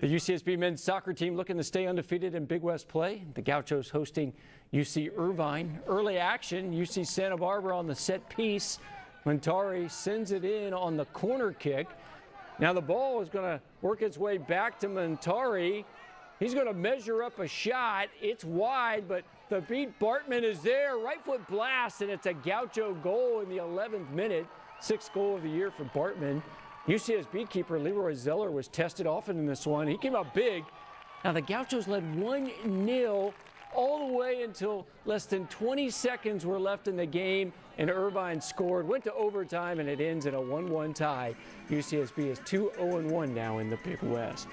The UCSB men's soccer team looking to stay undefeated in Big West play. The Gauchos hosting UC Irvine. Early action, UC Santa Barbara on the set piece. Montari sends it in on the corner kick. Now the ball is going to work its way back to Montari. He's going to measure up a shot. It's wide, but the beat Bartman is there. Right foot blast, and it's a Gaucho goal in the 11th minute. Sixth goal of the year for Bartman. UCSB keeper Leroy Zeller was tested often in this one. He came out big. Now the Gauchos led 1 0 all the way until less than 20 seconds were left in the game, and Irvine scored, went to overtime, and it ends in a 1 1 tie. UCSB is 2 0 1 now in the Big West.